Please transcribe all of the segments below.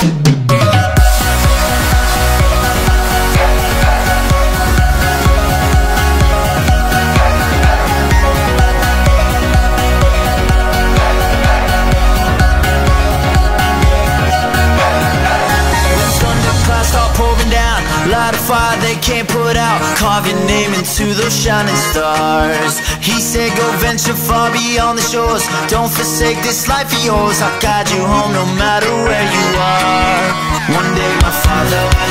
Thank you. fire they can't put out. Carve your name into those shining stars. He said go venture far beyond the shores. Don't forsake this life of yours. I'll guide you home no matter where you are. One day my father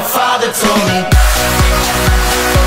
my father told me.